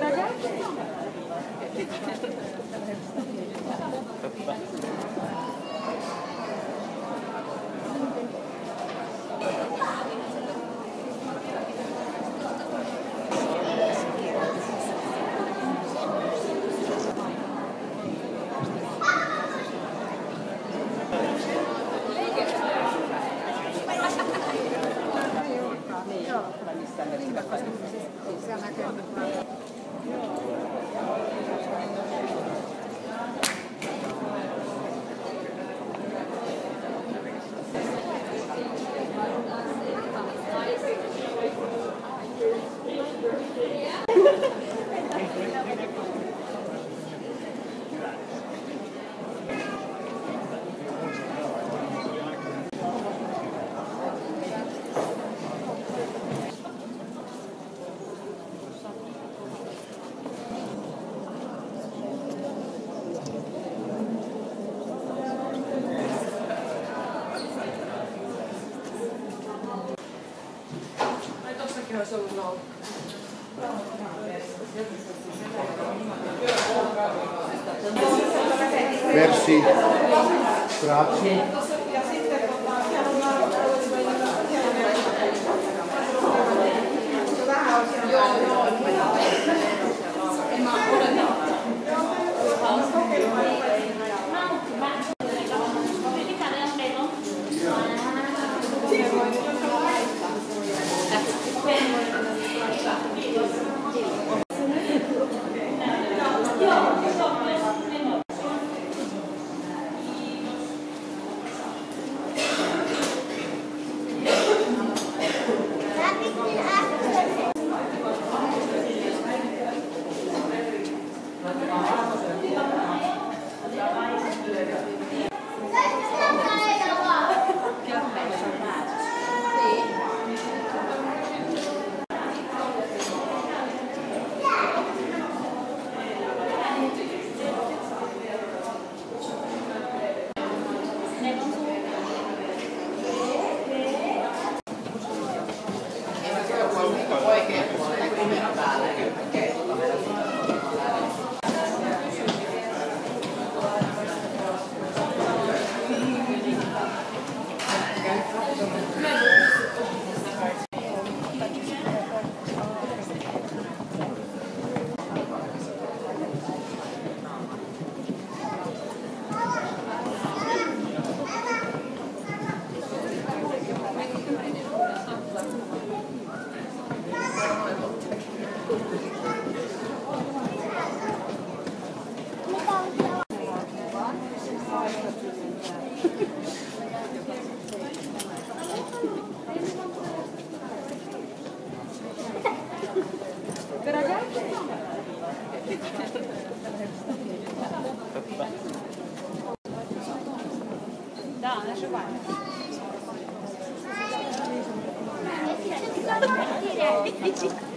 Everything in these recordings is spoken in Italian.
Gracias. Tossakin olisi ollut nolla. 嗯好的好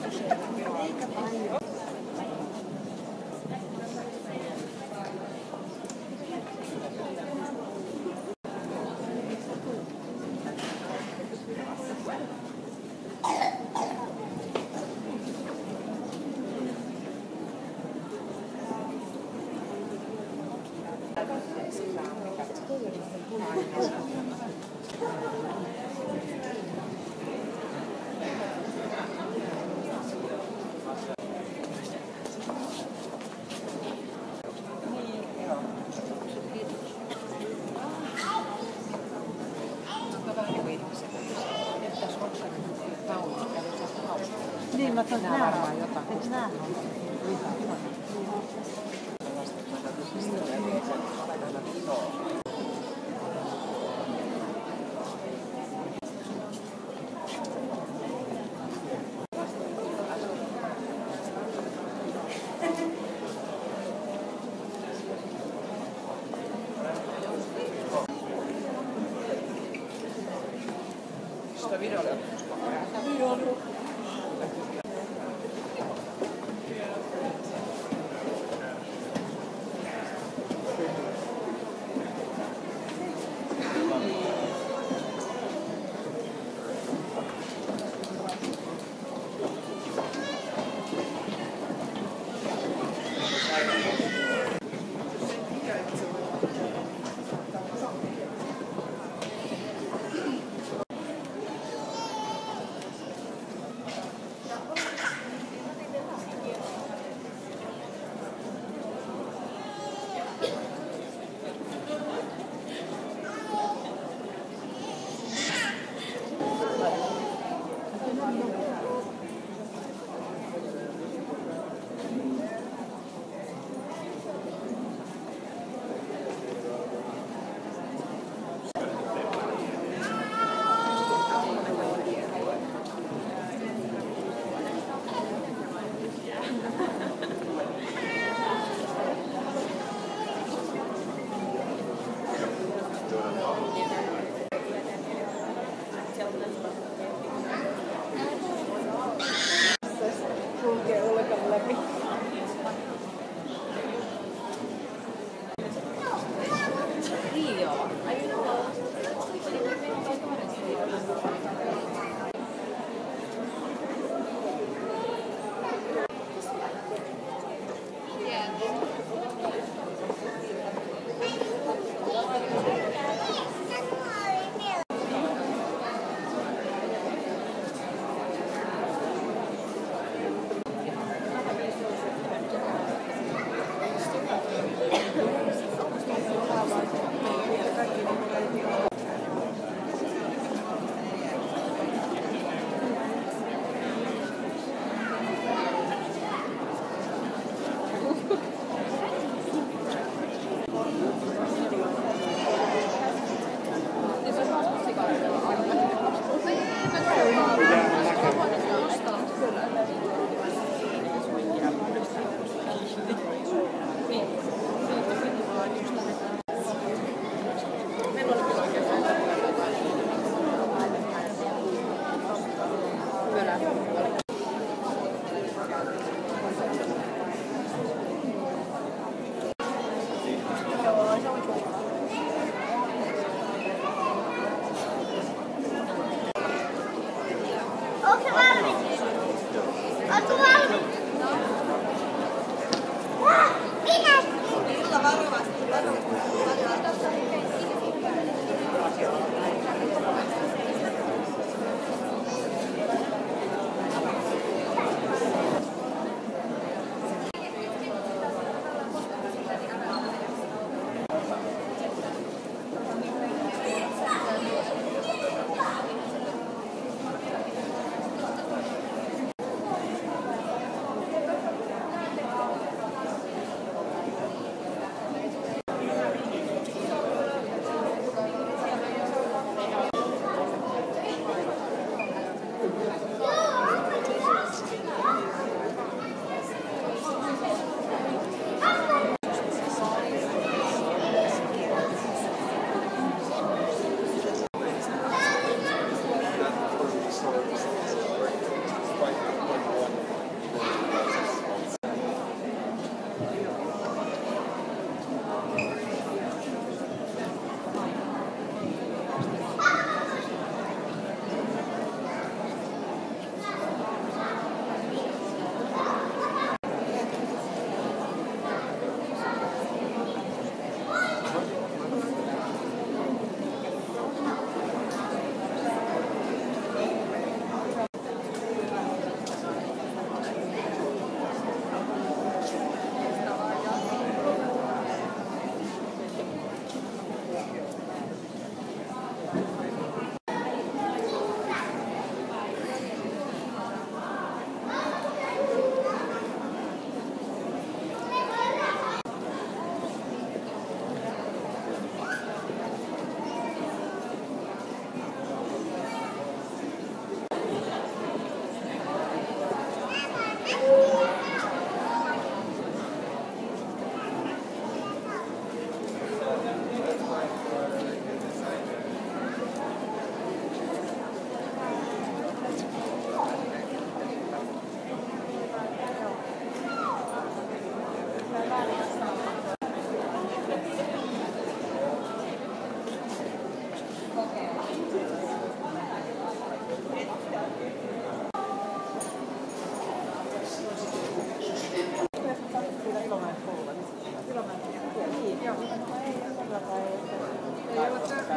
好吃好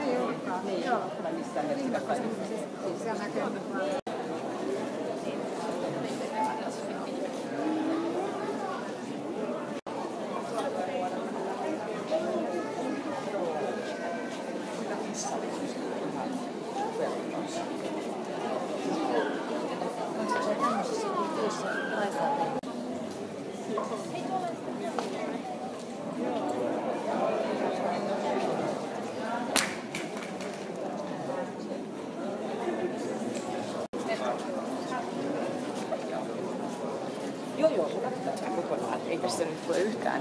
Niin, niin. missään. Joo, joo. Kokonaan, eikä sitä nyt tule yhtään.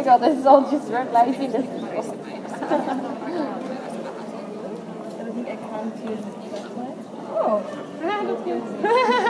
my god, this is all just red light. Everything I can't use is Oh, that looks good.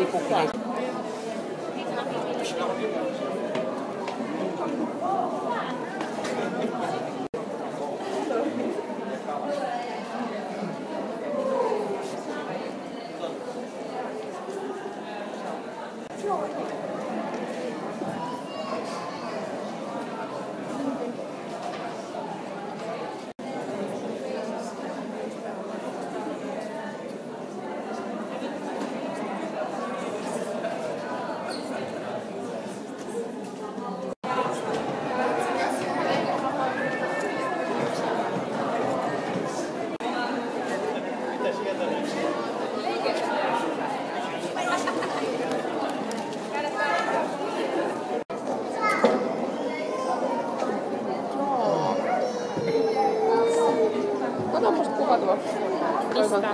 people can.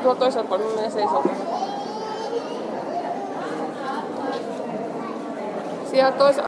roto eso, por un mes eso. Sí, a todos.